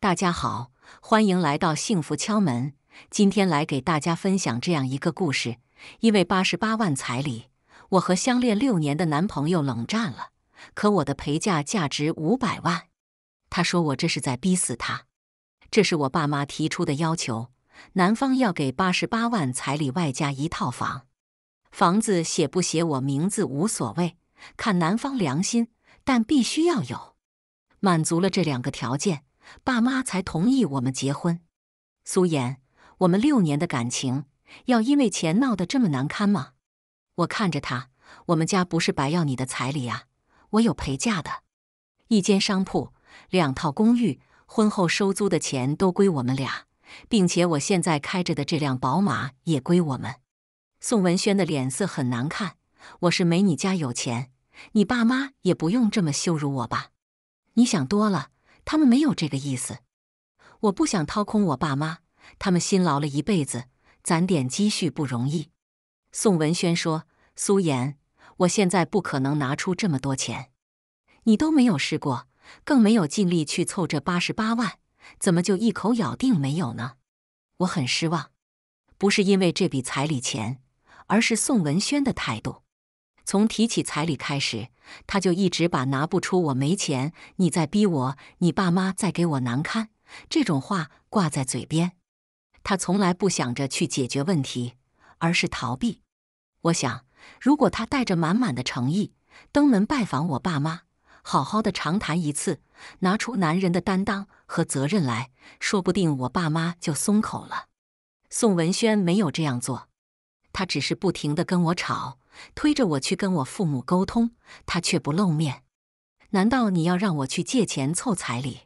大家好，欢迎来到幸福敲门。今天来给大家分享这样一个故事：因为八十八万彩礼，我和相恋六年的男朋友冷战了。可我的陪嫁价值五百万，他说我这是在逼死他。这是我爸妈提出的要求，男方要给八十八万彩礼，外加一套房。房子写不写我名字无所谓，看男方良心，但必须要有。满足了这两个条件，爸妈才同意我们结婚。苏妍，我们六年的感情要因为钱闹得这么难堪吗？我看着他，我们家不是白要你的彩礼啊，我有陪嫁的，一间商铺，两套公寓，婚后收租的钱都归我们俩，并且我现在开着的这辆宝马也归我们。宋文轩的脸色很难看，我是没你家有钱，你爸妈也不用这么羞辱我吧？你想多了，他们没有这个意思。我不想掏空我爸妈，他们辛劳了一辈子，攒点积蓄不容易。宋文轩说：“苏妍，我现在不可能拿出这么多钱，你都没有试过，更没有尽力去凑这八十八万，怎么就一口咬定没有呢？我很失望，不是因为这笔彩礼钱，而是宋文轩的态度。”从提起彩礼开始，他就一直把拿不出我没钱，你在逼我，你爸妈在给我难堪这种话挂在嘴边。他从来不想着去解决问题，而是逃避。我想，如果他带着满满的诚意登门拜访我爸妈，好好的长谈一次，拿出男人的担当和责任来，说不定我爸妈就松口了。宋文轩没有这样做，他只是不停的跟我吵。推着我去跟我父母沟通，他却不露面。难道你要让我去借钱凑彩礼？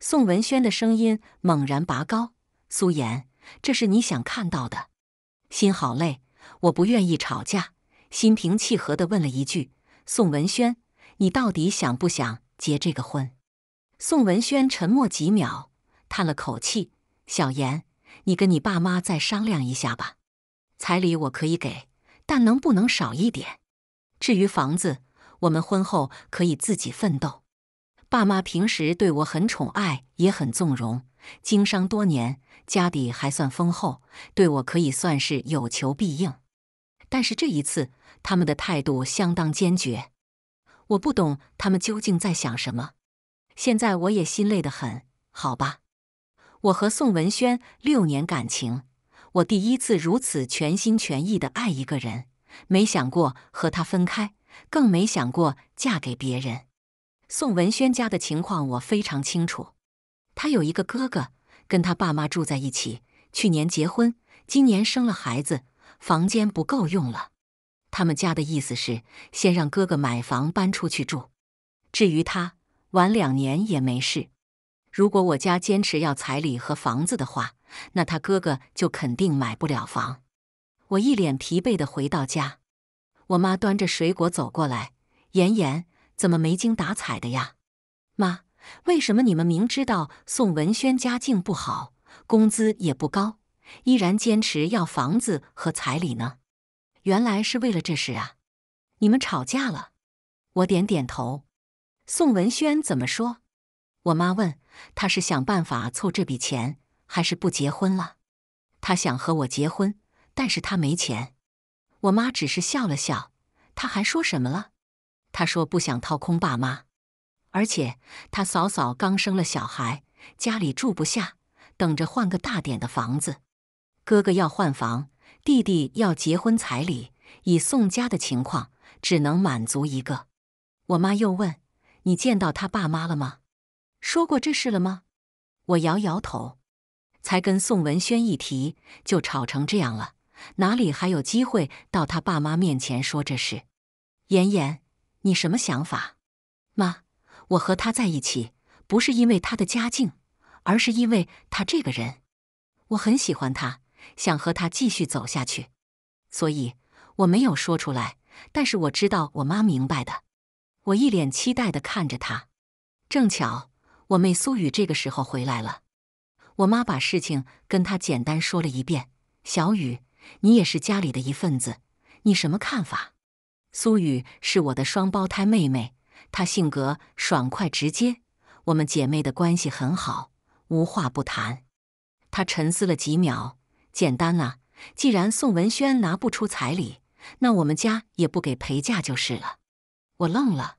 宋文轩的声音猛然拔高：“苏妍，这是你想看到的？”心好累，我不愿意吵架，心平气和地问了一句：“宋文轩，你到底想不想结这个婚？”宋文轩沉默几秒，叹了口气：“小妍，你跟你爸妈再商量一下吧。彩礼我可以给。”但能不能少一点？至于房子，我们婚后可以自己奋斗。爸妈平时对我很宠爱，也很纵容。经商多年，家底还算丰厚，对我可以算是有求必应。但是这一次，他们的态度相当坚决。我不懂他们究竟在想什么。现在我也心累得很。好吧，我和宋文轩六年感情。我第一次如此全心全意的爱一个人，没想过和他分开，更没想过嫁给别人。宋文轩家的情况我非常清楚，他有一个哥哥，跟他爸妈住在一起，去年结婚，今年生了孩子，房间不够用了。他们家的意思是先让哥哥买房搬出去住，至于他，晚两年也没事。如果我家坚持要彩礼和房子的话，那他哥哥就肯定买不了房。我一脸疲惫的回到家，我妈端着水果走过来：“妍妍，怎么没精打采的呀？妈，为什么你们明知道宋文轩家境不好，工资也不高，依然坚持要房子和彩礼呢？原来是为了这事啊！你们吵架了？”我点点头。宋文轩怎么说？我妈问：“他是想办法凑这笔钱？”还是不结婚了，他想和我结婚，但是他没钱。我妈只是笑了笑，他还说什么了？他说不想掏空爸妈，而且他嫂嫂刚生了小孩，家里住不下，等着换个大点的房子。哥哥要换房，弟弟要结婚彩礼，以宋家的情况，只能满足一个。我妈又问：“你见到他爸妈了吗？说过这事了吗？”我摇摇头。才跟宋文轩一提，就吵成这样了，哪里还有机会到他爸妈面前说这事？妍妍，你什么想法？妈，我和他在一起，不是因为他的家境，而是因为他这个人，我很喜欢他，想和他继续走下去，所以我没有说出来。但是我知道我妈明白的。我一脸期待的看着他，正巧我妹苏雨这个时候回来了。我妈把事情跟他简单说了一遍。小雨，你也是家里的一份子，你什么看法？苏雨是我的双胞胎妹妹，她性格爽快直接，我们姐妹的关系很好。无话不谈。他沉思了几秒，简单呐，既然宋文轩拿不出彩礼，那我们家也不给陪嫁就是了。我愣了，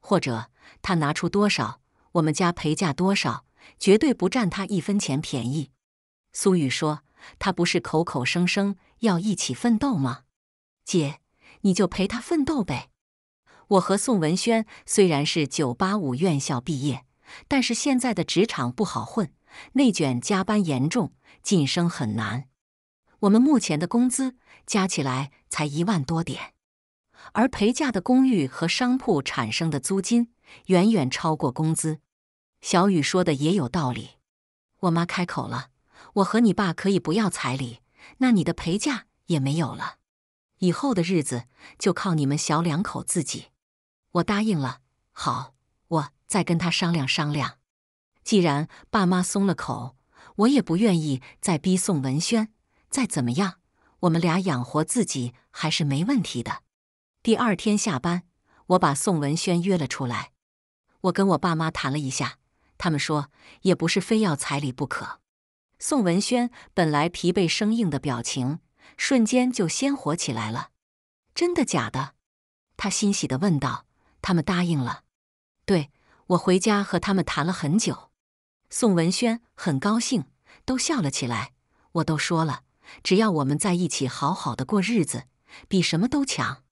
或者他拿出多少，我们家陪嫁多少，绝对不占他一分钱便宜。苏雨说：“他不是口口声声要一起奋斗吗？姐，你就陪他奋斗呗。”我和宋文轩虽然是985院校毕业，但是现在的职场不好混，内卷、加班严重，晋升很难。我们目前的工资加起来才一万多点，而陪嫁的公寓和商铺产生的租金远远超过工资。小雨说的也有道理。我妈开口了：“我和你爸可以不要彩礼，那你的陪嫁也没有了，以后的日子就靠你们小两口自己。”我答应了，好，我再跟他商量商量。既然爸妈松了口，我也不愿意再逼宋文轩。再怎么样，我们俩养活自己还是没问题的。第二天下班，我把宋文轩约了出来。我跟我爸妈谈了一下，他们说也不是非要彩礼不可。宋文轩本来疲惫生硬的表情，瞬间就鲜活起来了。真的假的？他欣喜地问道。他们答应了，对我回家和他们谈了很久。宋文轩很高兴，都笑了起来。我都说了，只要我们在一起好好的过日子，比什么都强。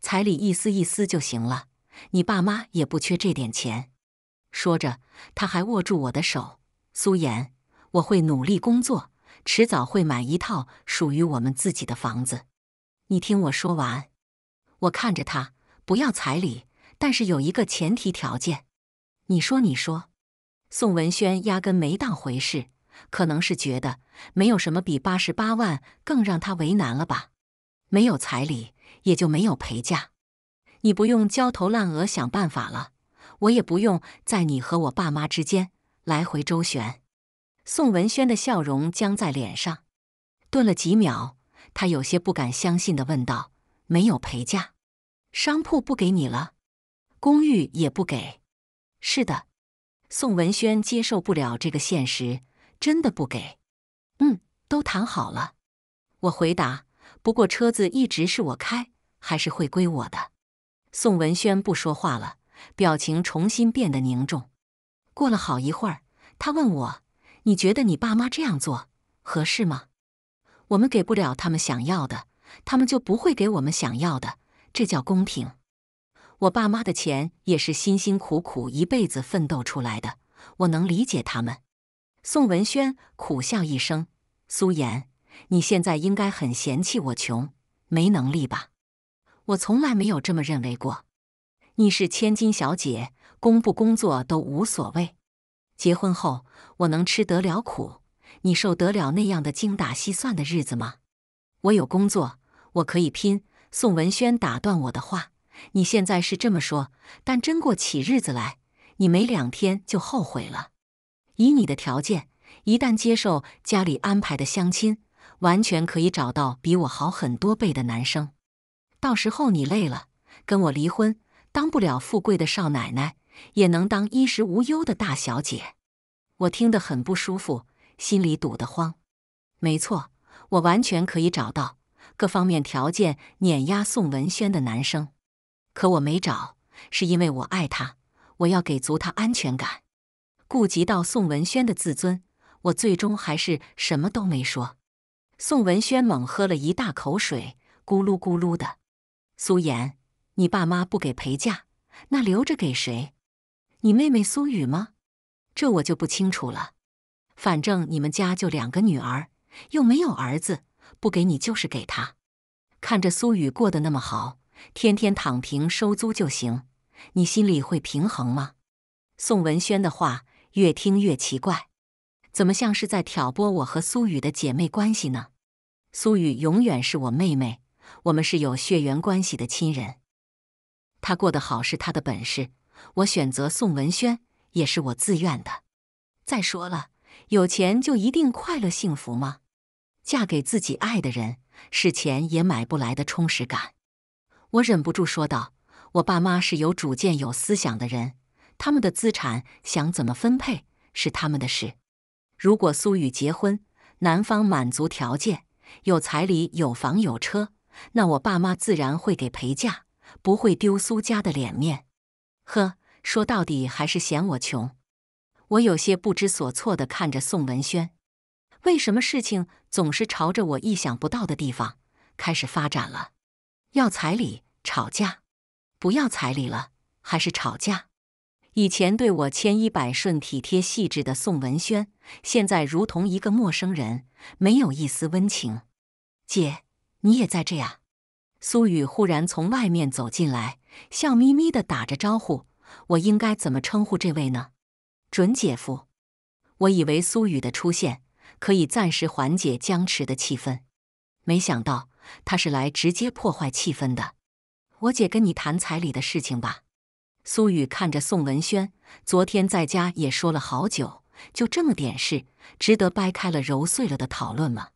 彩礼一丝一丝就行了，你爸妈也不缺这点钱。说着，他还握住我的手。苏妍，我会努力工作，迟早会买一套属于我们自己的房子。你听我说完。我看着他，不要彩礼。但是有一个前提条件，你说你说，宋文轩压根没当回事，可能是觉得没有什么比八十八万更让他为难了吧？没有彩礼，也就没有陪嫁，你不用焦头烂额想办法了，我也不用在你和我爸妈之间来回周旋。宋文轩的笑容僵在脸上，顿了几秒，他有些不敢相信的问道：“没有陪嫁，商铺不给你了？”公寓也不给，是的，宋文轩接受不了这个现实，真的不给。嗯，都谈好了。我回答。不过车子一直是我开，还是会归我的。宋文轩不说话了，表情重新变得凝重。过了好一会儿，他问我：“你觉得你爸妈这样做合适吗？”我们给不了他们想要的，他们就不会给我们想要的，这叫公平。我爸妈的钱也是辛辛苦苦一辈子奋斗出来的，我能理解他们。宋文轩苦笑一声：“苏妍，你现在应该很嫌弃我穷，没能力吧？我从来没有这么认为过。你是千金小姐，工不工作都无所谓。结婚后，我能吃得了苦，你受得了那样的精打细算的日子吗？我有工作，我可以拼。”宋文轩打断我的话。你现在是这么说，但真过起日子来，你没两天就后悔了。以你的条件，一旦接受家里安排的相亲，完全可以找到比我好很多倍的男生。到时候你累了，跟我离婚，当不了富贵的少奶奶，也能当衣食无忧的大小姐。我听得很不舒服，心里堵得慌。没错，我完全可以找到各方面条件碾压宋文轩的男生。可我没找，是因为我爱他，我要给足他安全感。顾及到宋文轩的自尊，我最终还是什么都没说。宋文轩猛喝了一大口水，咕噜咕噜的。苏妍，你爸妈不给陪嫁，那留着给谁？你妹妹苏雨吗？这我就不清楚了。反正你们家就两个女儿，又没有儿子，不给你就是给他。看着苏雨过得那么好。天天躺平收租就行，你心里会平衡吗？宋文轩的话越听越奇怪，怎么像是在挑拨我和苏雨的姐妹关系呢？苏雨永远是我妹妹，我们是有血缘关系的亲人。她过得好是她的本事，我选择宋文轩也是我自愿的。再说了，有钱就一定快乐幸福吗？嫁给自己爱的人，是钱也买不来的充实感。我忍不住说道：“我爸妈是有主见、有思想的人，他们的资产想怎么分配是他们的事。如果苏雨结婚，男方满足条件，有彩礼、有房有车，那我爸妈自然会给陪嫁，不会丢苏家的脸面。呵，说到底还是嫌我穷。我有些不知所措地看着宋文轩，为什么事情总是朝着我意想不到的地方开始发展了？要彩礼，吵架；不要彩礼了，还是吵架。以前对我千依百顺、体贴细致的宋文轩，现在如同一个陌生人，没有一丝温情。姐，你也在这呀？苏雨忽然从外面走进来，笑眯眯地打着招呼。我应该怎么称呼这位呢？准姐夫。我以为苏雨的出现可以暂时缓解僵持的气氛，没想到他是来直接破坏气氛的。我姐跟你谈彩礼的事情吧。苏雨看着宋文轩，昨天在家也说了好久，就这么点事，值得掰开了揉碎了的讨论吗？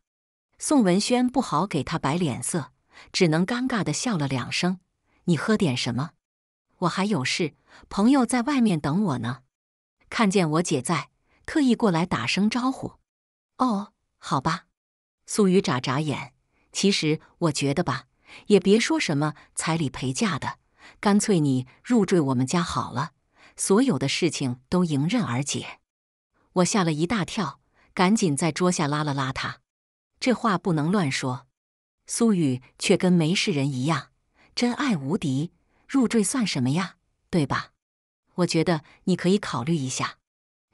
宋文轩不好给他摆脸色，只能尴尬的笑了两声。你喝点什么？我还有事，朋友在外面等我呢。看见我姐在，特意过来打声招呼。哦，好吧。苏雨眨眨眼。其实我觉得吧，也别说什么彩礼陪嫁的。干脆你入赘我们家好了，所有的事情都迎刃而解。我吓了一大跳，赶紧在桌下拉了拉他。这话不能乱说。苏雨却跟没事人一样，真爱无敌，入赘算什么呀？对吧？我觉得你可以考虑一下。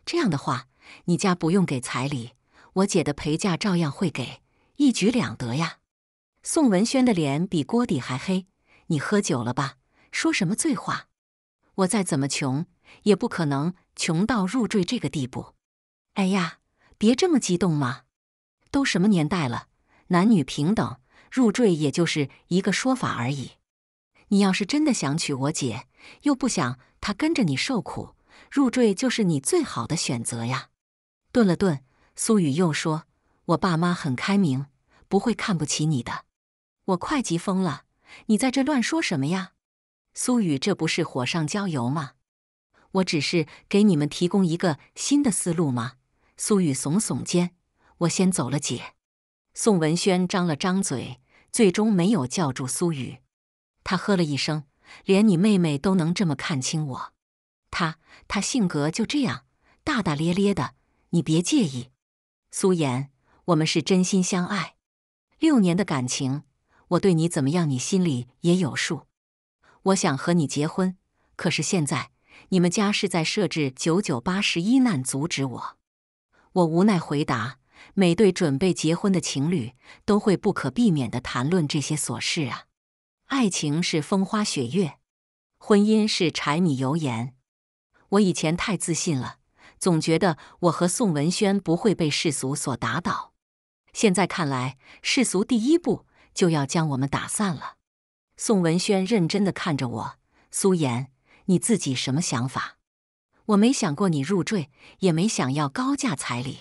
这样的话，你家不用给彩礼，我姐的陪嫁照样会给，一举两得呀。宋文轩的脸比锅底还黑。你喝酒了吧？说什么醉话？我再怎么穷，也不可能穷到入赘这个地步。哎呀，别这么激动嘛！都什么年代了，男女平等，入赘也就是一个说法而已。你要是真的想娶我姐，又不想她跟着你受苦，入赘就是你最好的选择呀。顿了顿，苏雨又说：“我爸妈很开明，不会看不起你的。”我快急疯了，你在这乱说什么呀？苏雨，这不是火上浇油吗？我只是给你们提供一个新的思路吗？苏雨耸耸肩，我先走了，姐。宋文轩张了张嘴，最终没有叫住苏雨。他喝了一声，连你妹妹都能这么看清我，他他性格就这样，大大咧咧的，你别介意。苏妍，我们是真心相爱，六年的感情，我对你怎么样，你心里也有数。我想和你结婚，可是现在你们家是在设置九九八十一难阻止我。我无奈回答：每对准备结婚的情侣都会不可避免的谈论这些琐事啊。爱情是风花雪月，婚姻是柴米油盐。我以前太自信了，总觉得我和宋文轩不会被世俗所打倒。现在看来，世俗第一步就要将我们打散了。宋文轩认真的看着我，苏妍，你自己什么想法？我没想过你入赘，也没想要高价彩礼，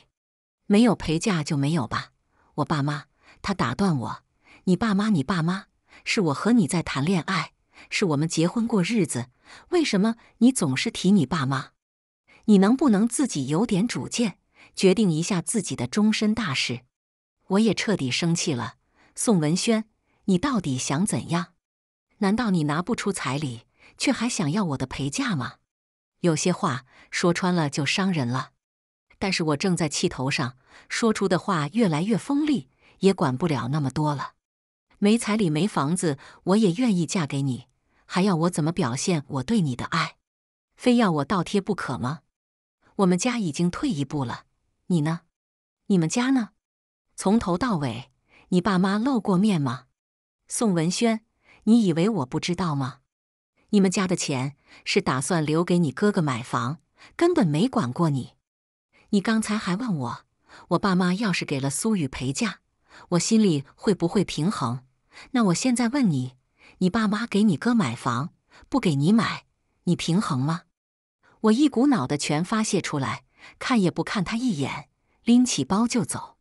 没有陪嫁就没有吧。我爸妈，他打断我，你爸妈，你爸妈，是我和你在谈恋爱，是我们结婚过日子，为什么你总是提你爸妈？你能不能自己有点主见，决定一下自己的终身大事？我也彻底生气了，宋文轩，你到底想怎样？难道你拿不出彩礼，却还想要我的陪嫁吗？有些话说穿了就伤人了。但是我正在气头上，说出的话越来越锋利，也管不了那么多了。没彩礼没房子，我也愿意嫁给你。还要我怎么表现我对你的爱？非要我倒贴不可吗？我们家已经退一步了，你呢？你们家呢？从头到尾，你爸妈露过面吗？宋文轩。你以为我不知道吗？你们家的钱是打算留给你哥哥买房，根本没管过你。你刚才还问我，我爸妈要是给了苏雨陪嫁，我心里会不会平衡？那我现在问你，你爸妈给你哥买房，不给你买，你平衡吗？我一股脑的全发泄出来，看也不看他一眼，拎起包就走。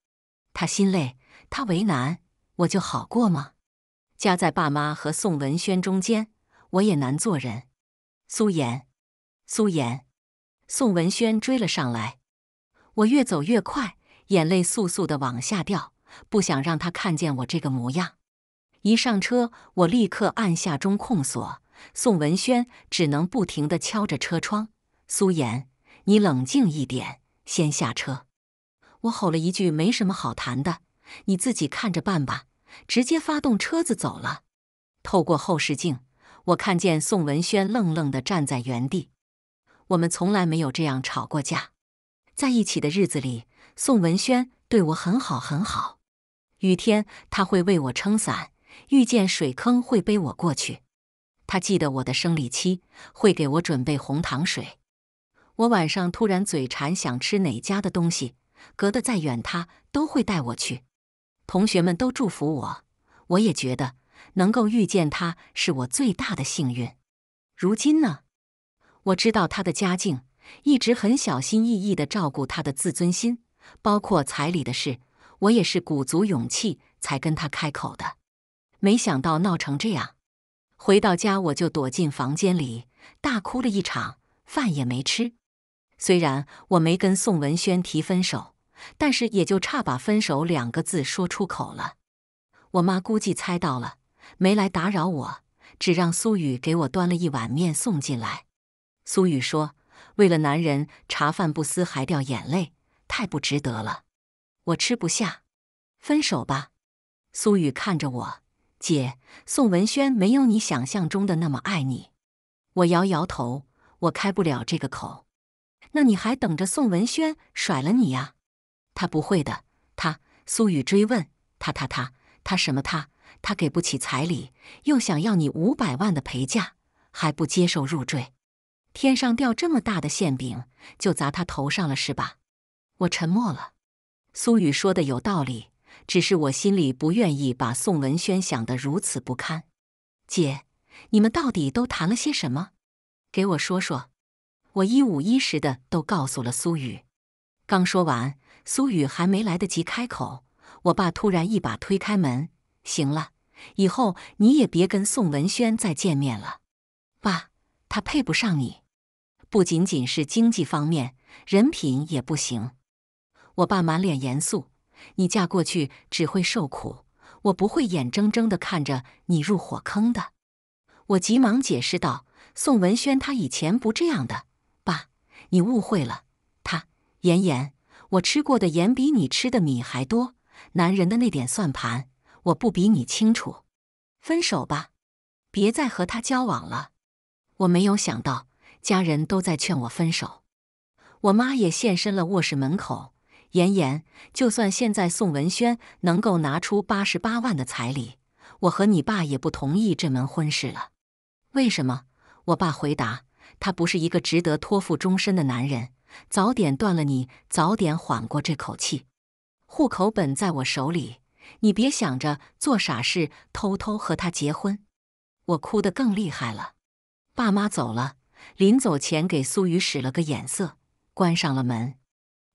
他心累，他为难，我就好过吗？夹在爸妈和宋文轩中间，我也难做人。苏妍，苏妍，宋文轩追了上来。我越走越快，眼泪簌簌的往下掉，不想让他看见我这个模样。一上车，我立刻按下中控锁，宋文轩只能不停的敲着车窗：“苏妍，你冷静一点，先下车。”我吼了一句：“没什么好谈的，你自己看着办吧。”直接发动车子走了。透过后视镜，我看见宋文轩愣愣的站在原地。我们从来没有这样吵过架。在一起的日子里，宋文轩对我很好很好。雨天他会为我撑伞，遇见水坑会背我过去。他记得我的生理期，会给我准备红糖水。我晚上突然嘴馋，想吃哪家的东西，隔得再远，他都会带我去。同学们都祝福我，我也觉得能够遇见他是我最大的幸运。如今呢，我知道他的家境，一直很小心翼翼的照顾他的自尊心，包括彩礼的事，我也是鼓足勇气才跟他开口的。没想到闹成这样，回到家我就躲进房间里大哭了一场，饭也没吃。虽然我没跟宋文轩提分手。但是也就差把“分手”两个字说出口了。我妈估计猜到了，没来打扰我，只让苏雨给我端了一碗面送进来。苏雨说：“为了男人茶饭不思还掉眼泪，太不值得了。”我吃不下，分手吧。苏雨看着我，姐，宋文轩没有你想象中的那么爱你。我摇摇头，我开不了这个口。那你还等着宋文轩甩了你呀？他不会的，他苏雨追问他，他他他什么他？他给不起彩礼，又想要你五百万的陪嫁，还不接受入赘？天上掉这么大的馅饼，就砸他头上了是吧？我沉默了。苏雨说的有道理，只是我心里不愿意把宋文轩想得如此不堪。姐，你们到底都谈了些什么？给我说说。我一五一十的都告诉了苏雨。刚说完。苏雨还没来得及开口，我爸突然一把推开门：“行了，以后你也别跟宋文轩再见面了。爸，他配不上你，不仅仅是经济方面，人品也不行。”我爸满脸严肃：“你嫁过去只会受苦，我不会眼睁睁的看着你入火坑的。”我急忙解释道：“宋文轩他以前不这样的，爸，你误会了，他妍妍。”我吃过的盐比你吃的米还多，男人的那点算盘，我不比你清楚。分手吧，别再和他交往了。我没有想到家人都在劝我分手，我妈也现身了卧室门口。妍妍，就算现在宋文轩能够拿出八十八万的彩礼，我和你爸也不同意这门婚事了。为什么？我爸回答：他不是一个值得托付终身的男人。早点断了你，早点缓过这口气。户口本在我手里，你别想着做傻事，偷偷和他结婚。我哭得更厉害了。爸妈走了，临走前给苏雨使了个眼色，关上了门。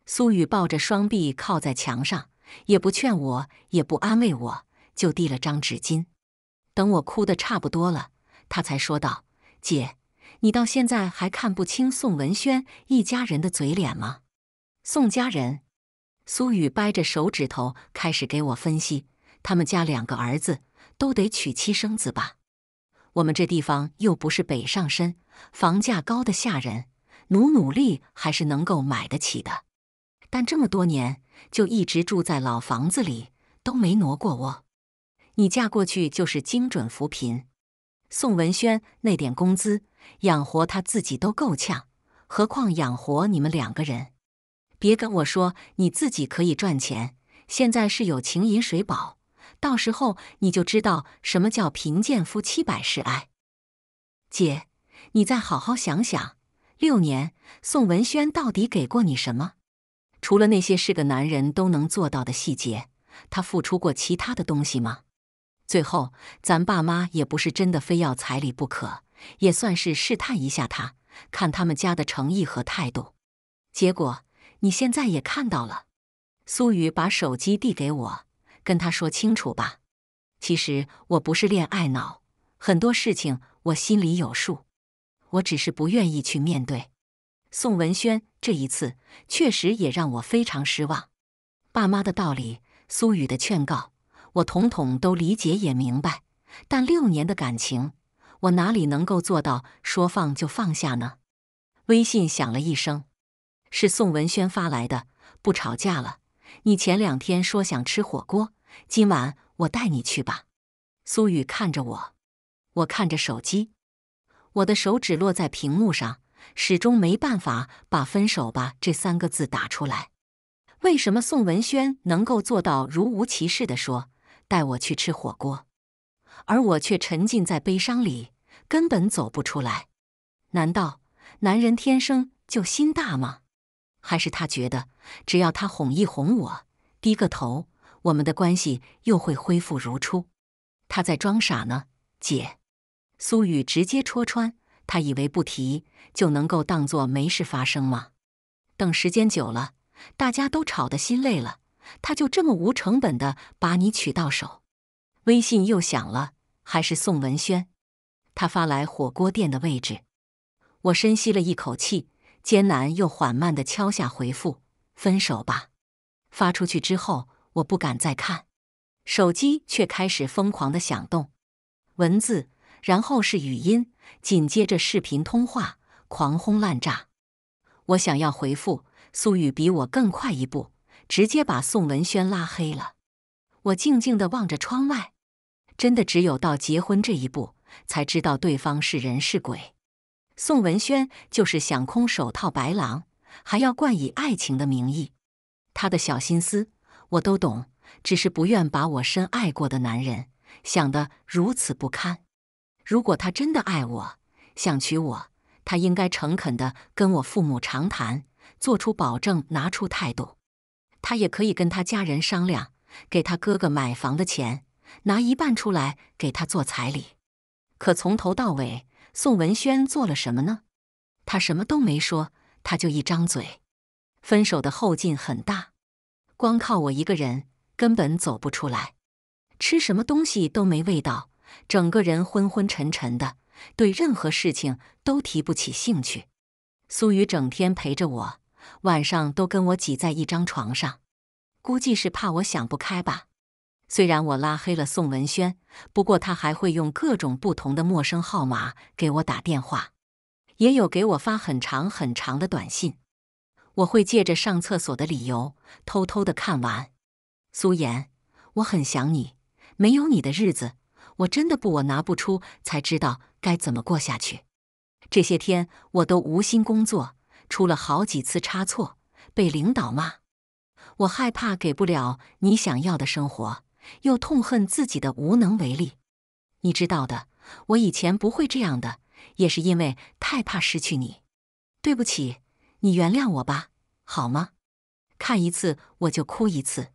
苏雨抱着双臂靠在墙上，也不劝我，也不安慰我，就递了张纸巾。等我哭得差不多了，他才说道：“姐。”你到现在还看不清宋文轩一家人的嘴脸吗？宋家人，苏雨掰着手指头开始给我分析。他们家两个儿子都得娶妻生子吧？我们这地方又不是北上深，房价高的吓人，努努力还是能够买得起的。但这么多年就一直住在老房子里，都没挪过窝。你嫁过去就是精准扶贫。宋文轩那点工资。养活他自己都够呛，何况养活你们两个人？别跟我说你自己可以赚钱，现在是有情饮水饱，到时候你就知道什么叫贫贱夫妻百事哀。姐，你再好好想想，六年宋文轩到底给过你什么？除了那些是个男人都能做到的细节，他付出过其他的东西吗？最后，咱爸妈也不是真的非要彩礼不可。也算是试探一下他，看他们家的诚意和态度。结果你现在也看到了。苏雨把手机递给我，跟他说清楚吧。其实我不是恋爱脑，很多事情我心里有数，我只是不愿意去面对。宋文轩这一次确实也让我非常失望。爸妈的道理，苏雨的劝告，我统统都理解也明白。但六年的感情，我哪里能够做到说放就放下呢？微信响了一声，是宋文轩发来的。不吵架了。你前两天说想吃火锅，今晚我带你去吧。苏雨看着我，我看着手机，我的手指落在屏幕上，始终没办法把“分手吧”这三个字打出来。为什么宋文轩能够做到如无其事地说带我去吃火锅，而我却沉浸在悲伤里，根本走不出来？难道男人天生就心大吗？还是他觉得只要他哄一哄我，低个头，我们的关系又会恢复如初？他在装傻呢，姐。苏雨直接戳穿，他以为不提就能够当做没事发生吗？等时间久了，大家都吵得心累了，他就这么无成本的把你娶到手。微信又响了，还是宋文轩，他发来火锅店的位置。我深吸了一口气，艰难又缓慢的敲下回复：“分手吧。”发出去之后，我不敢再看。手机却开始疯狂的响动，文字，然后是语音，紧接着视频通话，狂轰滥炸。我想要回复，苏雨比我更快一步，直接把宋文轩拉黑了。我静静的望着窗外，真的只有到结婚这一步，才知道对方是人是鬼。宋文轩就是想空手套白狼，还要冠以爱情的名义，他的小心思我都懂。只是不愿把我深爱过的男人想得如此不堪。如果他真的爱我，想娶我，他应该诚恳地跟我父母长谈，做出保证，拿出态度。他也可以跟他家人商量，给他哥哥买房的钱，拿一半出来给他做彩礼。可从头到尾，宋文轩做了什么呢？他什么都没说，他就一张嘴。分手的后劲很大，光靠我一个人。根本走不出来，吃什么东西都没味道，整个人昏昏沉沉的，对任何事情都提不起兴趣。苏雨整天陪着我，晚上都跟我挤在一张床上，估计是怕我想不开吧。虽然我拉黑了宋文轩，不过他还会用各种不同的陌生号码给我打电话，也有给我发很长很长的短信。我会借着上厕所的理由偷偷的看完。苏妍，我很想你。没有你的日子，我真的不，我拿不出，才知道该怎么过下去。这些天我都无心工作，出了好几次差错，被领导骂。我害怕给不了你想要的生活，又痛恨自己的无能为力。你知道的，我以前不会这样的，也是因为太怕失去你。对不起，你原谅我吧，好吗？看一次我就哭一次。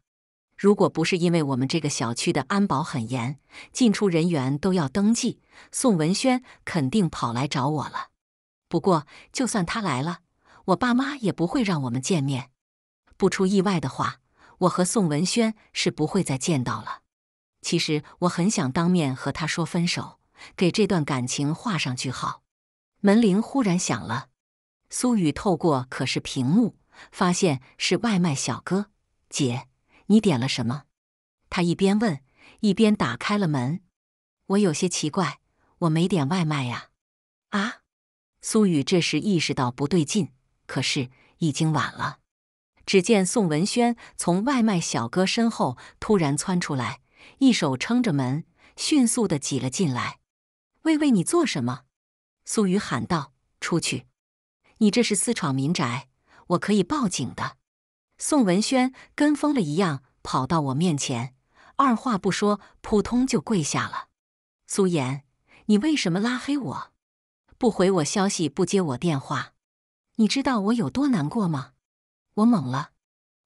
如果不是因为我们这个小区的安保很严，进出人员都要登记，宋文轩肯定跑来找我了。不过，就算他来了，我爸妈也不会让我们见面。不出意外的话，我和宋文轩是不会再见到了。其实我很想当面和他说分手，给这段感情画上句号。门铃忽然响了，苏雨透过可视屏幕发现是外卖小哥，姐。你点了什么？他一边问，一边打开了门。我有些奇怪，我没点外卖呀。啊！苏雨这时意识到不对劲，可是已经晚了。只见宋文轩从外卖小哥身后突然窜出来，一手撑着门，迅速的挤了进来。喂喂，你做什么？苏雨喊道：“出去！你这是私闯民宅，我可以报警的。”宋文轩跟疯了一样跑到我面前，二话不说，扑通就跪下了。苏妍，你为什么拉黑我？不回我消息，不接我电话？你知道我有多难过吗？我懵了。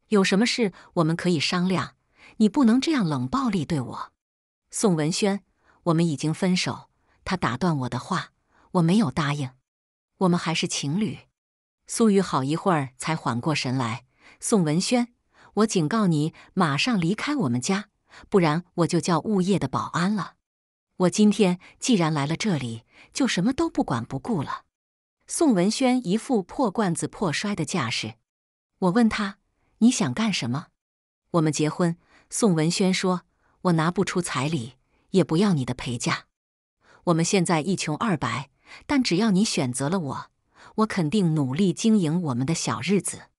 有什么事我们可以商量，你不能这样冷暴力对我。宋文轩，我们已经分手。他打断我的话，我没有答应。我们还是情侣。苏雨好一会儿才缓过神来。宋文轩，我警告你，马上离开我们家，不然我就叫物业的保安了。我今天既然来了这里，就什么都不管不顾了。宋文轩一副破罐子破摔的架势。我问他：“你想干什么？”我们结婚。宋文轩说：“我拿不出彩礼，也不要你的陪嫁。我们现在一穷二白，但只要你选择了我，我肯定努力经营我们的小日子。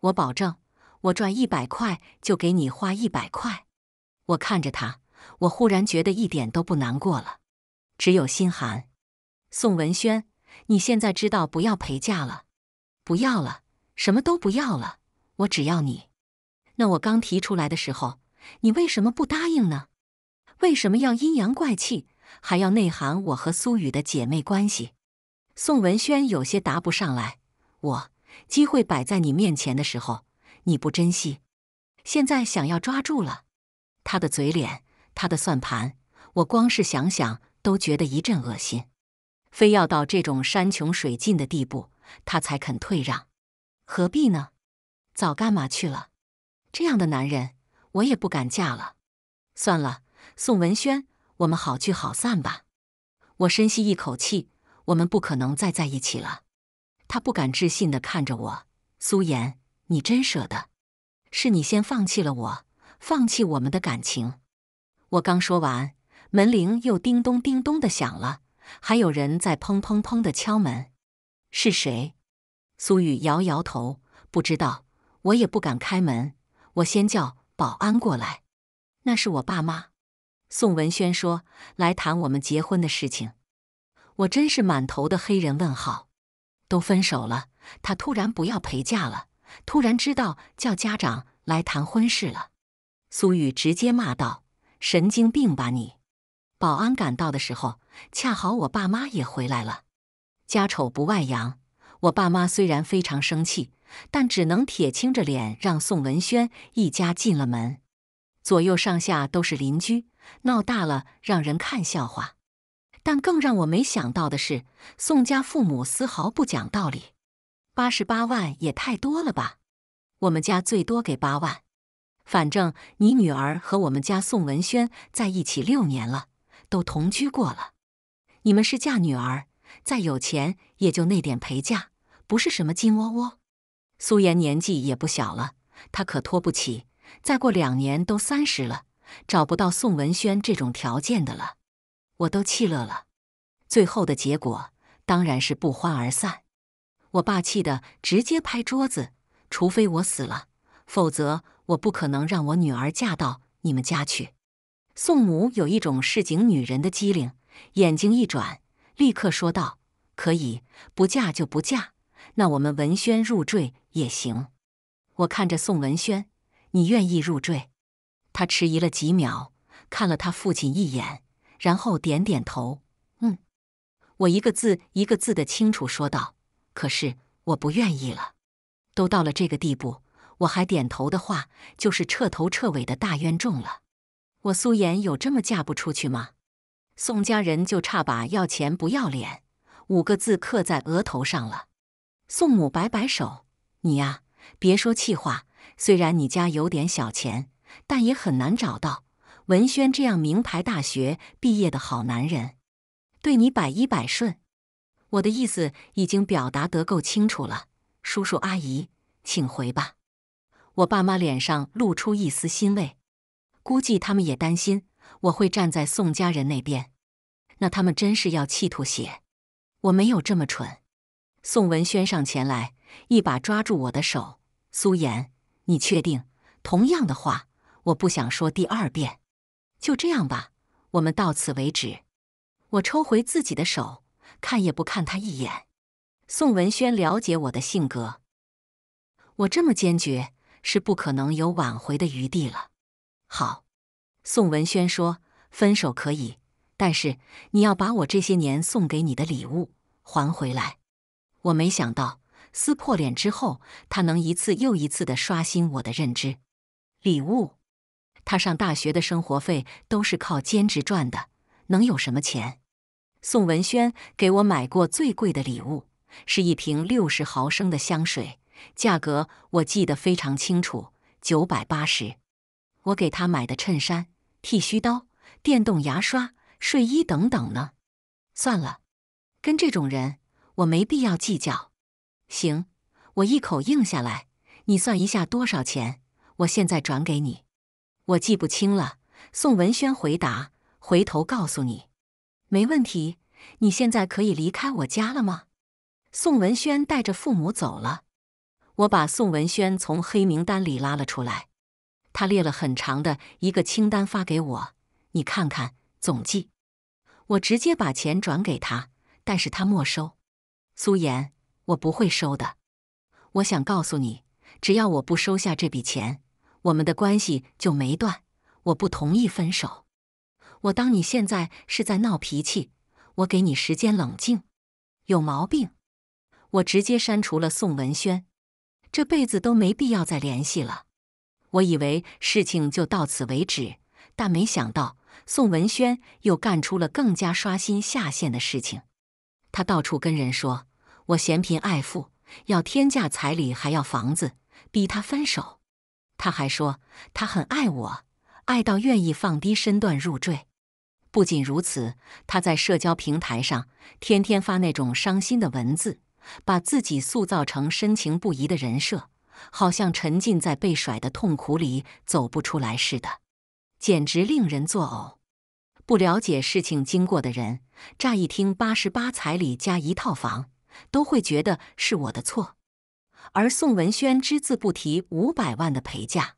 我保证，我赚一百块就给你花一百块。”我看着他，我忽然觉得一点都不难过了，只有心寒。宋文轩。你现在知道不要陪嫁了，不要了，什么都不要了，我只要你。那我刚提出来的时候，你为什么不答应呢？为什么要阴阳怪气，还要内涵我和苏雨的姐妹关系？宋文轩有些答不上来。我机会摆在你面前的时候，你不珍惜，现在想要抓住了。他的嘴脸，他的算盘，我光是想想都觉得一阵恶心。非要到这种山穷水尽的地步，他才肯退让，何必呢？早干嘛去了？这样的男人，我也不敢嫁了。算了，宋文轩，我们好聚好散吧。我深吸一口气，我们不可能再在一起了。他不敢置信地看着我，苏妍，你真舍得？是你先放弃了我，放弃我们的感情。我刚说完，门铃又叮咚叮咚的响了。还有人在砰砰砰的敲门，是谁？苏雨摇摇头，不知道。我也不敢开门，我先叫保安过来。那是我爸妈。宋文轩说：“来谈我们结婚的事情。”我真是满头的黑人问号。都分手了，他突然不要陪嫁了，突然知道叫家长来谈婚事了。苏雨直接骂道：“神经病吧你！”保安赶到的时候，恰好我爸妈也回来了。家丑不外扬，我爸妈虽然非常生气，但只能铁青着脸让宋文轩一家进了门。左右上下都是邻居，闹大了让人看笑话。但更让我没想到的是，宋家父母丝毫不讲道理。八十八万也太多了吧？我们家最多给八万。反正你女儿和我们家宋文轩在一起六年了。都同居过了，你们是嫁女儿，再有钱也就那点陪嫁，不是什么金窝窝。苏妍年纪也不小了，她可拖不起，再过两年都三十了，找不到宋文轩这种条件的了。我都气乐了，最后的结果当然是不欢而散。我爸气得直接拍桌子，除非我死了，否则我不可能让我女儿嫁到你们家去。宋母有一种市井女人的机灵，眼睛一转，立刻说道：“可以不嫁就不嫁，那我们文轩入赘也行。”我看着宋文轩，你愿意入赘？他迟疑了几秒，看了他父亲一眼，然后点点头：“嗯。”我一个字一个字的清楚说道：“可是我不愿意了。都到了这个地步，我还点头的话，就是彻头彻尾的大冤种了。”我苏妍有这么嫁不出去吗？宋家人就差把要钱不要脸五个字刻在额头上了。宋母摆摆手：“你呀，别说气话。虽然你家有点小钱，但也很难找到文轩这样名牌大学毕业的好男人，对你百依百顺。我的意思已经表达得够清楚了，叔叔阿姨，请回吧。”我爸妈脸上露出一丝欣慰。估计他们也担心我会站在宋家人那边，那他们真是要气吐血。我没有这么蠢。宋文轩上前来，一把抓住我的手：“苏妍，你确定？同样的话，我不想说第二遍。就这样吧，我们到此为止。”我抽回自己的手，看也不看他一眼。宋文轩了解我的性格，我这么坚决，是不可能有挽回的余地了。好，宋文轩说：“分手可以，但是你要把我这些年送给你的礼物还回来。”我没想到撕破脸之后，他能一次又一次的刷新我的认知。礼物，他上大学的生活费都是靠兼职赚的，能有什么钱？宋文轩给我买过最贵的礼物，是一瓶六十毫升的香水，价格我记得非常清楚，九百八十。我给他买的衬衫、剃须刀、电动牙刷、睡衣等等呢？算了，跟这种人，我没必要计较。行，我一口应下来。你算一下多少钱？我现在转给你。我记不清了。宋文轩回答。回头告诉你。没问题。你现在可以离开我家了吗？宋文轩带着父母走了。我把宋文轩从黑名单里拉了出来。他列了很长的一个清单发给我，你看看总计。我直接把钱转给他，但是他没收。苏妍，我不会收的。我想告诉你，只要我不收下这笔钱，我们的关系就没断。我不同意分手。我当你现在是在闹脾气。我给你时间冷静，有毛病！我直接删除了宋文轩，这辈子都没必要再联系了。我以为事情就到此为止，但没想到宋文轩又干出了更加刷新下限的事情。他到处跟人说我嫌贫爱富，要天价彩礼，还要房子，逼他分手。他还说他很爱我，爱到愿意放低身段入赘。不仅如此，他在社交平台上天天发那种伤心的文字，把自己塑造成深情不移的人设，好像沉浸在被甩的痛苦里走不出来似的，简直令人作呕。不了解事情经过的人，乍一听八十八彩礼加一套房，都会觉得是我的错。而宋文轩只字不提五百万的陪嫁，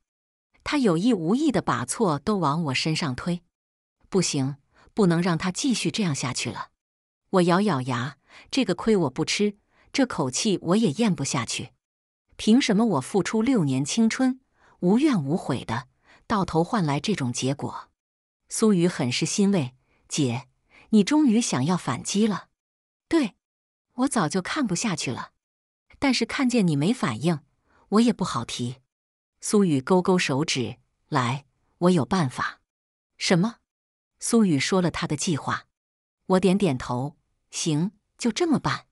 他有意无意的把错都往我身上推，不行。不能让他继续这样下去了。我咬咬牙，这个亏我不吃，这口气我也咽不下去。凭什么我付出六年青春，无怨无悔的，到头换来这种结果？苏雨很是欣慰，姐，你终于想要反击了。对，我早就看不下去了，但是看见你没反应，我也不好提。苏雨勾勾手指，来，我有办法。什么？苏雨说了他的计划，我点点头，行，就这么办。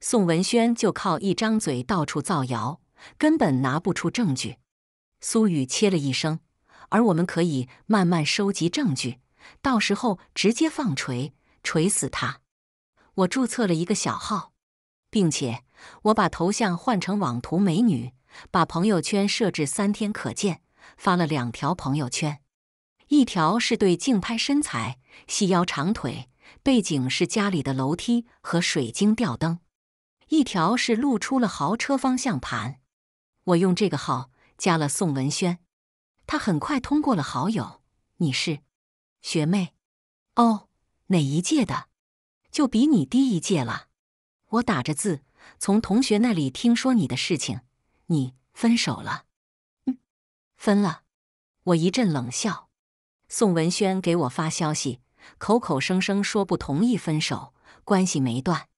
宋文轩就靠一张嘴到处造谣，根本拿不出证据。苏雨切了一声，而我们可以慢慢收集证据，到时候直接放锤，锤死他。我注册了一个小号，并且我把头像换成网图美女，把朋友圈设置三天可见，发了两条朋友圈。一条是对竞拍身材，细腰长腿，背景是家里的楼梯和水晶吊灯；一条是露出了豪车方向盘。我用这个号加了宋文轩，他很快通过了好友。你是学妹？哦，哪一届的？就比你低一届了。我打着字，从同学那里听说你的事情，你分手了？嗯，分了。我一阵冷笑。宋文轩给我发消息，口口声声说不同意分手，关系没断，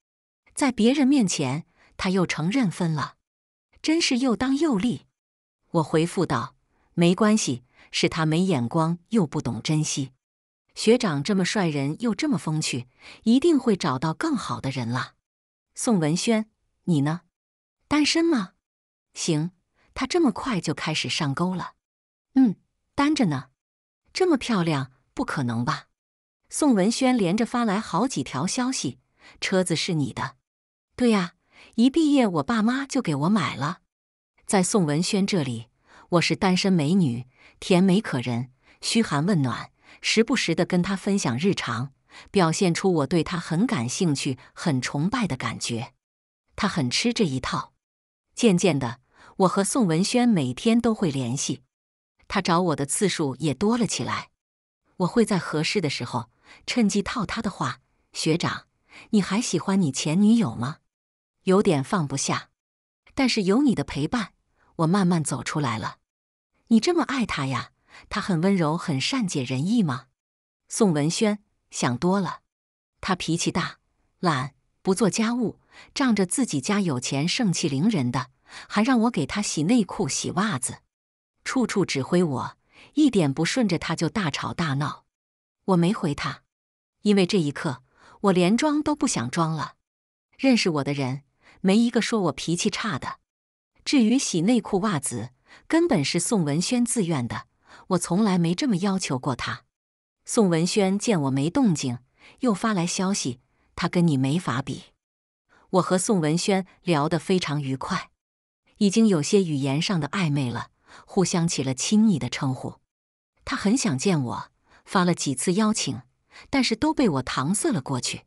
在别人面前他又承认分了，真是又当又立。我回复道：“没关系，是他没眼光又不懂珍惜。学长这么帅人又这么风趣，一定会找到更好的人了。”宋文轩，你呢？单身吗？行，他这么快就开始上钩了。嗯，单着呢。这么漂亮，不可能吧？宋文轩连着发来好几条消息。车子是你的？对呀，一毕业我爸妈就给我买了。在宋文轩这里，我是单身美女，甜美可人，嘘寒问暖，时不时的跟他分享日常，表现出我对他很感兴趣、很崇拜的感觉。他很吃这一套。渐渐的，我和宋文轩每天都会联系。他找我的次数也多了起来，我会在合适的时候趁机套他的话：“学长，你还喜欢你前女友吗？”有点放不下，但是有你的陪伴，我慢慢走出来了。你这么爱他呀？他很温柔，很善解人意吗？宋文轩想多了，他脾气大，懒，不做家务，仗着自己家有钱，盛气凌人的，还让我给他洗内裤、洗袜子。处处指挥我，一点不顺着他就大吵大闹。我没回他，因为这一刻我连装都不想装了。认识我的人没一个说我脾气差的。至于洗内裤袜子，根本是宋文轩自愿的，我从来没这么要求过他。宋文轩见我没动静，又发来消息：他跟你没法比。我和宋文轩聊得非常愉快，已经有些语言上的暧昧了，互相起了亲昵的称呼。他很想见我，发了几次邀请，但是都被我搪塞了过去。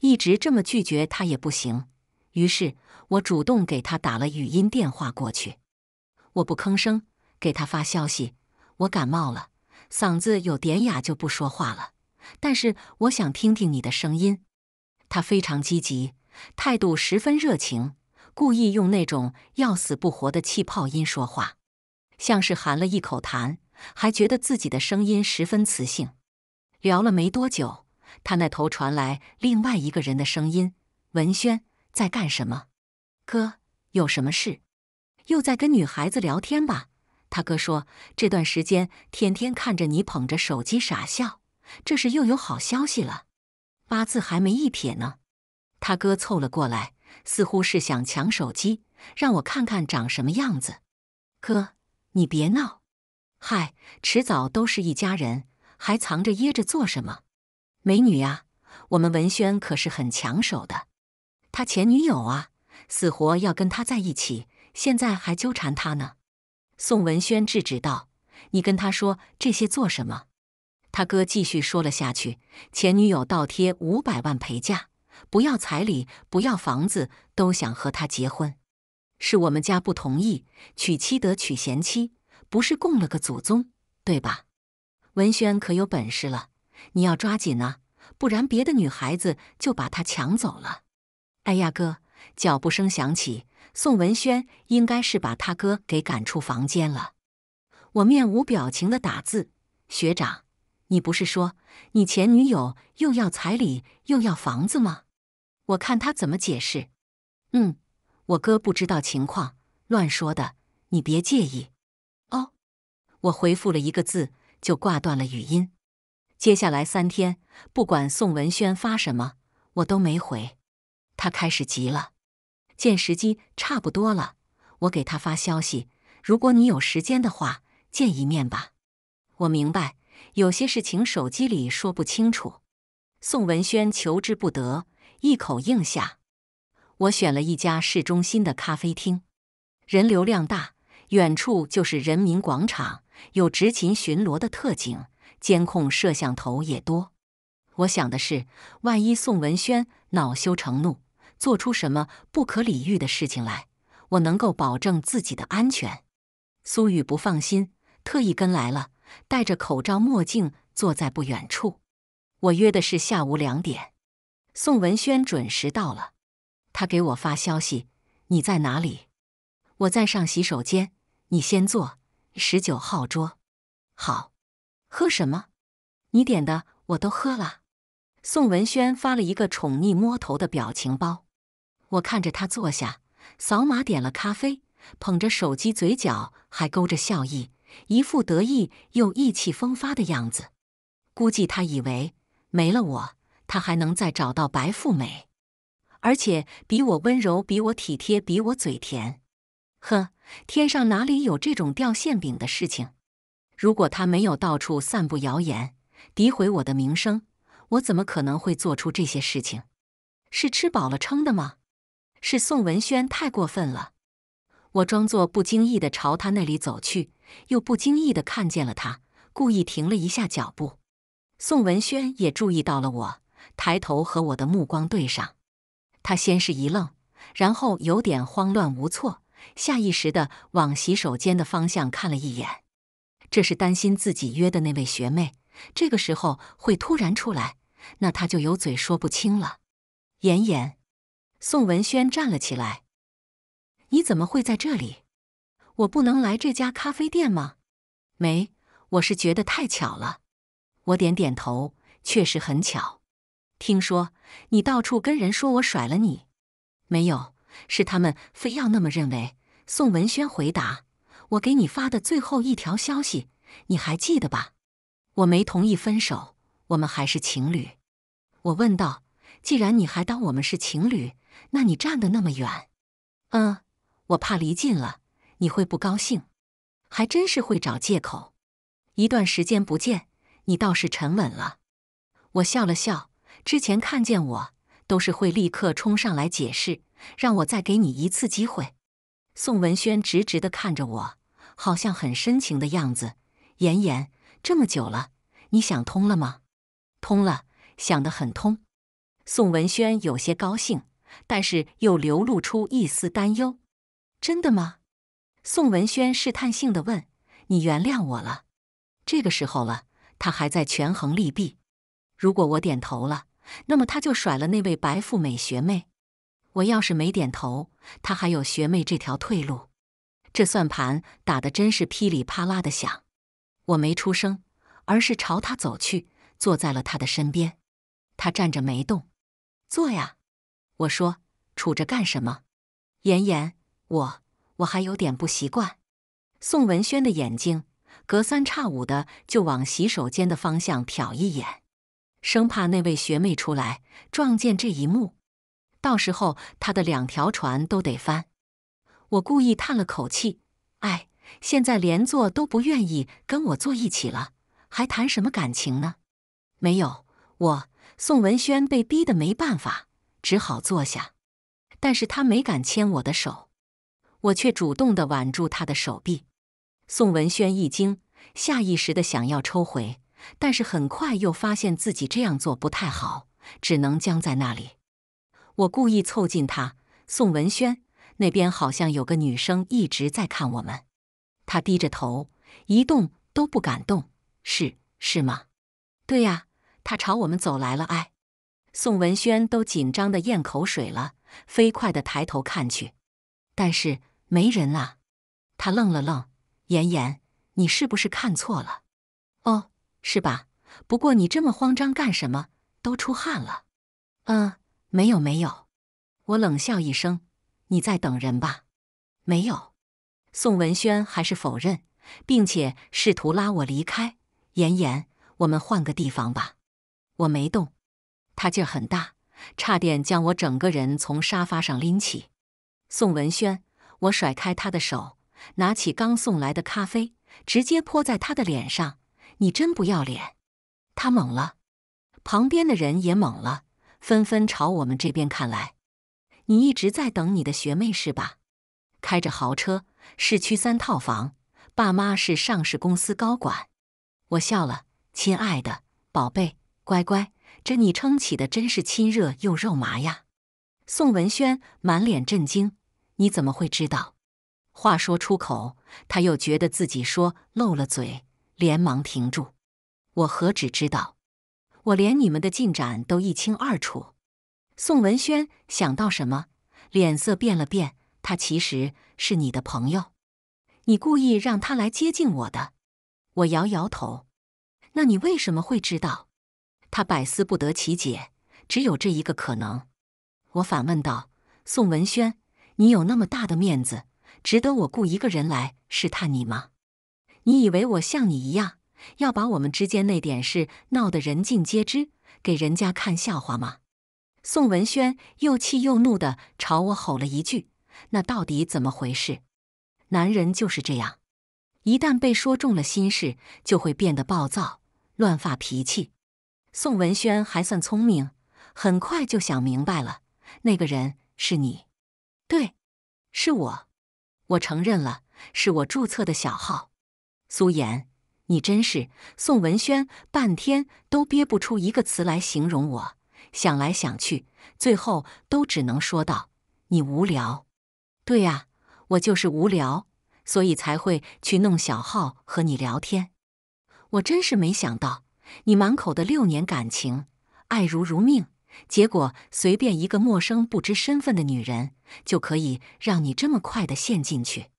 一直这么拒绝他也不行，于是我主动给他打了语音电话过去。我不吭声，给他发消息：我感冒了，嗓子有点哑，就不说话了。但是我想听听你的声音。他非常积极，态度十分热情，故意用那种要死不活的气泡音说话，像是含了一口痰，还觉得自己的声音十分磁性。聊了没多久，他那头传来另外一个人的声音：“文轩在干什么？哥，有什么事？又在跟女孩子聊天吧？”他哥说：“这段时间天天看着你捧着手机傻笑，这是又有好消息了。”八字还没一撇呢，他哥凑了过来，似乎是想抢手机，让我看看长什么样子。哥，你别闹，嗨，迟早都是一家人，还藏着掖着做什么？美女呀，我们文轩可是很抢手的，他前女友啊，死活要跟他在一起，现在还纠缠他呢。宋文轩制止道：“你跟他说这些做什么？”他哥继续说了下去：“前女友倒贴五百万陪嫁，不要彩礼，不要房子，都想和他结婚。是我们家不同意，娶妻得娶贤妻，不是供了个祖宗，对吧？文轩可有本事了，你要抓紧啊，不然别的女孩子就把他抢走了。”哎呀，哥！脚步声响起，宋文轩应该是把他哥给赶出房间了。我面无表情的打字：“学长。”你不是说你前女友又要彩礼又要房子吗？我看他怎么解释。嗯，我哥不知道情况，乱说的，你别介意。哦，我回复了一个字就挂断了语音。接下来三天，不管宋文轩发什么，我都没回。他开始急了，见时机差不多了，我给他发消息：如果你有时间的话，见一面吧。我明白。有些事情手机里说不清楚，宋文轩求之不得，一口应下。我选了一家市中心的咖啡厅，人流量大，远处就是人民广场，有执勤巡逻的特警，监控摄像头也多。我想的是，万一宋文轩恼羞成怒，做出什么不可理喻的事情来，我能够保证自己的安全。苏雨不放心，特意跟来了。戴着口罩墨镜坐在不远处，我约的是下午两点，宋文轩准时到了。他给我发消息：“你在哪里？”我在上洗手间，你先坐，十九号桌。好，喝什么？你点的我都喝了。宋文轩发了一个宠溺摸头的表情包。我看着他坐下，扫码点了咖啡，捧着手机，嘴角还勾着笑意。一副得意又意气风发的样子，估计他以为没了我，他还能再找到白富美，而且比我温柔，比我体贴，比我嘴甜。呵，天上哪里有这种掉馅饼的事情？如果他没有到处散布谣言，诋毁我的名声，我怎么可能会做出这些事情？是吃饱了撑的吗？是宋文轩太过分了。我装作不经意的朝他那里走去。又不经意的看见了他，故意停了一下脚步。宋文轩也注意到了我，抬头和我的目光对上。他先是一愣，然后有点慌乱无措，下意识的往洗手间的方向看了一眼。这是担心自己约的那位学妹这个时候会突然出来，那他就有嘴说不清了。妍妍，宋文轩站了起来，你怎么会在这里？我不能来这家咖啡店吗？没，我是觉得太巧了。我点点头，确实很巧。听说你到处跟人说我甩了你，没有，是他们非要那么认为。宋文轩回答：“我给你发的最后一条消息，你还记得吧？我没同意分手，我们还是情侣。”我问道：“既然你还当我们是情侣，那你站得那么远？”嗯，我怕离近了。你会不高兴，还真是会找借口。一段时间不见，你倒是沉稳了。我笑了笑，之前看见我都是会立刻冲上来解释，让我再给你一次机会。宋文轩直直的看着我，好像很深情的样子。妍妍，这么久了，你想通了吗？通了，想得很通。宋文轩有些高兴，但是又流露出一丝担忧。真的吗？宋文轩试探性的问：“你原谅我了？”这个时候了，他还在权衡利弊。如果我点头了，那么他就甩了那位白富美学妹；我要是没点头，他还有学妹这条退路。这算盘打得真是噼里啪啦的响。我没出声，而是朝他走去，坐在了他的身边。他站着没动。坐呀，我说，杵着干什么？妍妍，我我还有点不习惯。宋文轩的眼睛隔三差五的就往洗手间的方向瞟一眼。生怕那位学妹出来撞见这一幕，到时候他的两条船都得翻。我故意叹了口气：“哎，现在连坐都不愿意跟我坐一起了，还谈什么感情呢？”没有，我宋文轩被逼得没办法，只好坐下。但是他没敢牵我的手，我却主动的挽住他的手臂。宋文轩一惊，下意识的想要抽回。但是很快又发现自己这样做不太好，只能僵在那里。我故意凑近他，宋文轩那边好像有个女生一直在看我们。他低着头，一动都不敢动。是是吗？对呀，他朝我们走来了。哎，宋文轩都紧张的咽口水了，飞快的抬头看去，但是没人啊。他愣了愣，妍妍，你是不是看错了？哦。是吧？不过你这么慌张干什么？都出汗了。嗯，没有没有。我冷笑一声：“你在等人吧？”没有。宋文轩还是否认，并且试图拉我离开。妍妍，我们换个地方吧。我没动。他劲儿很大，差点将我整个人从沙发上拎起。宋文轩，我甩开他的手，拿起刚送来的咖啡，直接泼在他的脸上。你真不要脸！他懵了，旁边的人也懵了，纷纷朝我们这边看来。你一直在等你的学妹是吧？开着豪车，市区三套房，爸妈是上市公司高管。我笑了，亲爱的宝贝，乖乖，这你撑起的真是亲热又肉麻呀。宋文轩满脸震惊，你怎么会知道？话说出口，他又觉得自己说漏了嘴。连忙停住，我何止知道，我连你们的进展都一清二楚。宋文轩想到什么，脸色变了变。他其实是你的朋友，你故意让他来接近我的。我摇摇头。那你为什么会知道？他百思不得其解。只有这一个可能。我反问道：“宋文轩，你有那么大的面子，值得我雇一个人来试探你吗？”你以为我像你一样，要把我们之间那点事闹得人尽皆知，给人家看笑话吗？宋文轩又气又怒地朝我吼了一句：“那到底怎么回事？”男人就是这样，一旦被说中了心事，就会变得暴躁、乱发脾气。宋文轩还算聪明，很快就想明白了，那个人是你。对，是我。我承认了，是我注册的小号。苏妍，你真是……宋文轩半天都憋不出一个词来形容我，想来想去，最后都只能说道：“你无聊。”对呀，我就是无聊，所以才会去弄小号和你聊天。我真是没想到，你满口的六年感情，爱如如命，结果随便一个陌生不知身份的女人，就可以让你这么快的陷进去。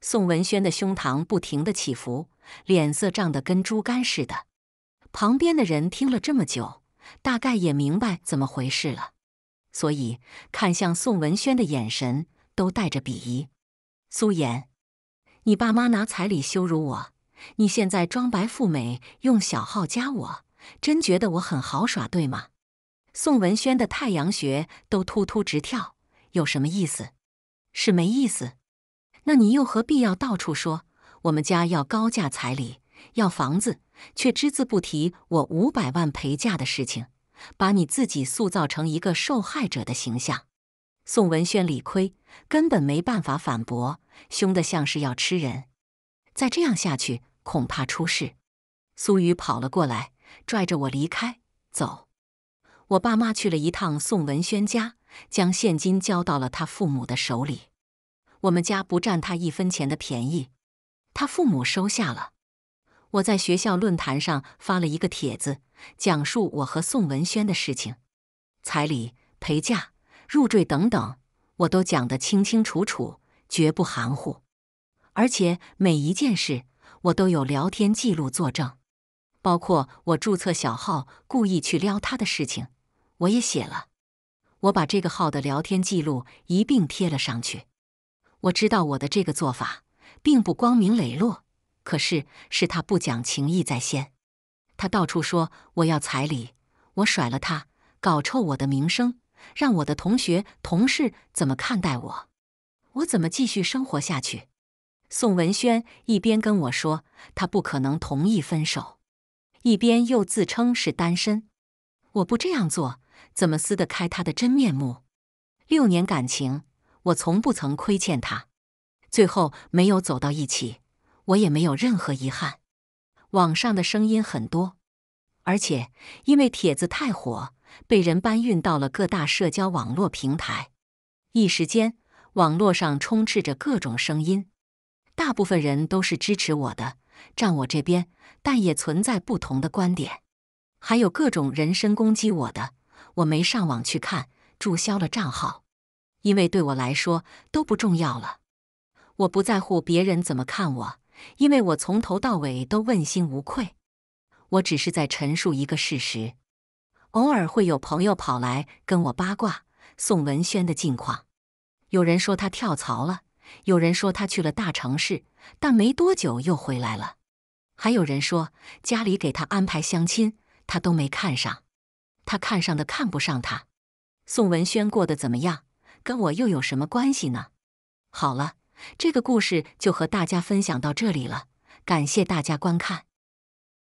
宋文轩的胸膛不停的起伏，脸色涨得跟猪肝似的。旁边的人听了这么久，大概也明白怎么回事了，所以看向宋文轩的眼神都带着鄙夷。苏妍，你爸妈拿彩礼羞辱我，你现在装白富美用小号加我，真觉得我很好耍，对吗？宋文轩的太阳穴都突突直跳，有什么意思？是没意思。那你又何必要到处说我们家要高价彩礼，要房子，却只字不提我五百万陪嫁的事情？把你自己塑造成一个受害者的形象。宋文轩理亏，根本没办法反驳，凶得像是要吃人。再这样下去，恐怕出事。苏雨跑了过来，拽着我离开，走。我爸妈去了一趟宋文轩家，将现金交到了他父母的手里。我们家不占他一分钱的便宜，他父母收下了。我在学校论坛上发了一个帖子，讲述我和宋文轩的事情，彩礼、陪嫁、入赘等等，我都讲得清清楚楚，绝不含糊。而且每一件事，我都有聊天记录作证，包括我注册小号故意去撩他的事情，我也写了。我把这个号的聊天记录一并贴了上去。我知道我的这个做法并不光明磊落。可是是他不讲情义在先，他到处说我要彩礼，我甩了他，搞臭我的名声，让我的同学同事怎么看待我？我怎么继续生活下去？宋文轩一边跟我说他不可能同意分手，一边又自称是单身。我不这样做，怎么撕得开他的真面目？六年感情，我从不曾亏欠他，最后没有走到一起。我也没有任何遗憾。网上的声音很多，而且因为帖子太火，被人搬运到了各大社交网络平台。一时间，网络上充斥着各种声音，大部分人都是支持我的，站我这边，但也存在不同的观点。还有各种人身攻击我的，我没上网去看，注销了账号，因为对我来说都不重要了。我不在乎别人怎么看我。因为我从头到尾都问心无愧，我只是在陈述一个事实。偶尔会有朋友跑来跟我八卦宋文轩的近况，有人说他跳槽了，有人说他去了大城市，但没多久又回来了，还有人说家里给他安排相亲，他都没看上，他看上的看不上他。宋文轩过得怎么样，跟我又有什么关系呢？好了。这个故事就和大家分享到这里了，感谢大家观看。